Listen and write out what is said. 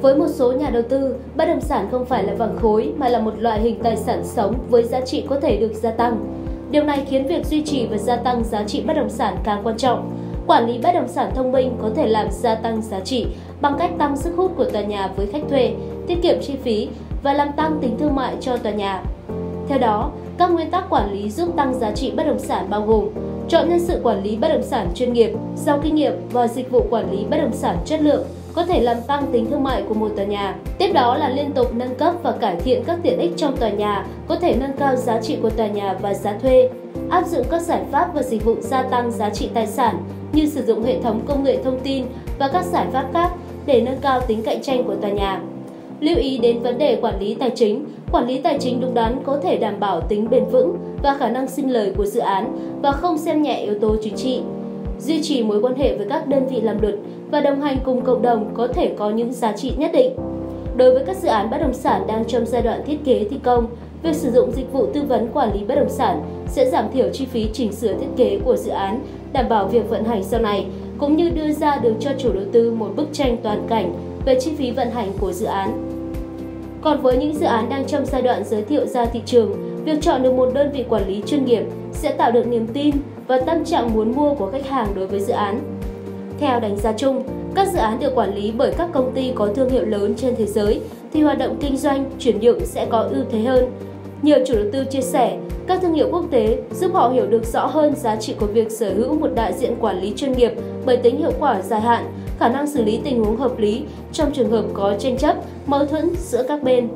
Với một số nhà đầu tư, bất động sản không phải là vàng khối mà là một loại hình tài sản sống với giá trị có thể được gia tăng. Điều này khiến việc duy trì và gia tăng giá trị bất động sản càng quan trọng. Quản lý bất động sản thông minh có thể làm gia tăng giá trị bằng cách tăng sức hút của tòa nhà với khách thuê, tiết kiệm chi phí và làm tăng tính thương mại cho tòa nhà. Theo đó, các nguyên tắc quản lý giúp tăng giá trị bất động sản bao gồm chọn nhân sự quản lý bất động sản chuyên nghiệp, giàu kinh nghiệm và dịch vụ quản lý bất động sản chất lượng có thể làm tăng tính thương mại của một tòa nhà. Tiếp đó là liên tục nâng cấp và cải thiện các tiện ích trong tòa nhà, có thể nâng cao giá trị của tòa nhà và giá thuê. Áp dụng các giải pháp và dịch vụ gia tăng giá trị tài sản như sử dụng hệ thống công nghệ thông tin và các giải pháp khác để nâng cao tính cạnh tranh của tòa nhà. Lưu ý đến vấn đề quản lý tài chính. Quản lý tài chính đúng đắn có thể đảm bảo tính bền vững và khả năng sinh lời của dự án và không xem nhẹ yếu tố chính trị. Duy trì mối quan hệ với các đơn vị làm luật và đồng hành cùng cộng đồng có thể có những giá trị nhất định. Đối với các dự án bất động sản đang trong giai đoạn thiết kế thi công, việc sử dụng dịch vụ tư vấn quản lý bất động sản sẽ giảm thiểu chi phí chỉnh sửa thiết kế của dự án, đảm bảo việc vận hành sau này, cũng như đưa ra được cho chủ đầu tư một bức tranh toàn cảnh về chi phí vận hành của dự án. Còn với những dự án đang trong giai đoạn giới thiệu ra thị trường, việc chọn được một đơn vị quản lý chuyên nghiệp sẽ tạo được niềm tin và tâm trạng muốn mua của khách hàng đối với dự án. Theo đánh giá chung, các dự án được quản lý bởi các công ty có thương hiệu lớn trên thế giới thì hoạt động kinh doanh, chuyển nhượng sẽ có ưu thế hơn. Nhiều chủ đầu tư chia sẻ, các thương hiệu quốc tế giúp họ hiểu được rõ hơn giá trị của việc sở hữu một đại diện quản lý chuyên nghiệp bởi tính hiệu quả dài hạn, khả năng xử lý tình huống hợp lý trong trường hợp có tranh chấp, mâu thuẫn giữa các bên.